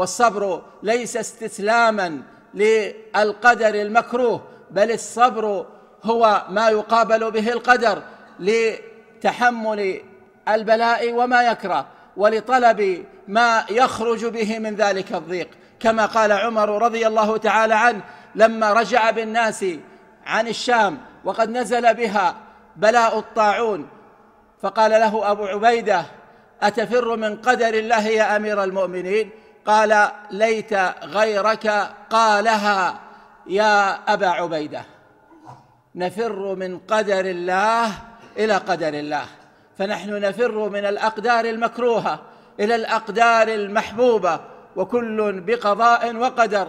والصبر ليس استسلاما للقدر المكروه بل الصبر هو ما يقابل به القدر لتحمل البلاء وما يكره ولطلب ما يخرج به من ذلك الضيق. كما قال عمر رضي الله تعالى عنه لما رجع بالناس عن الشام وقد نزل بها بلاء الطاعون فقال له أبو عبيدة أتفر من قدر الله يا أمير المؤمنين؟ قال ليت غيرك قالها يا أبا عبيدة. نفر من قدر الله إلى قدر الله. فنحن نفر من الأقدار المكروهة إلى الأقدار المحبوبة. وكل بقضاء وقدر.